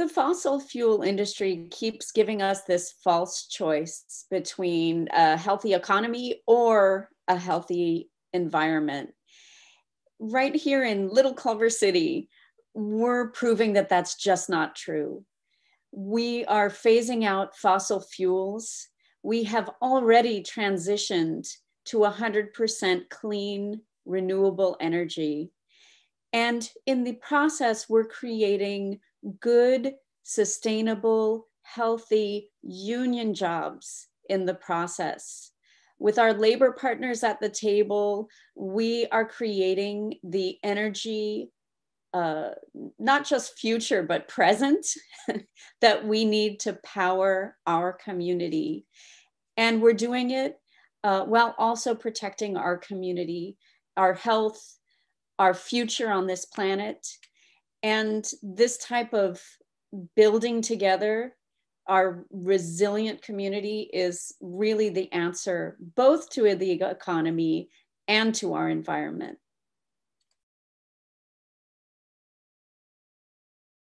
the fossil fuel industry keeps giving us this false choice between a healthy economy or a healthy environment. Right here in Little Culver City, we're proving that that's just not true. We are phasing out fossil fuels. We have already transitioned to 100% clean, renewable energy. And in the process, we're creating good, sustainable, healthy union jobs in the process. With our labor partners at the table, we are creating the energy, uh, not just future, but present, that we need to power our community. And we're doing it uh, while also protecting our community, our health, our future on this planet. And this type of building together our resilient community is really the answer both to the economy and to our environment.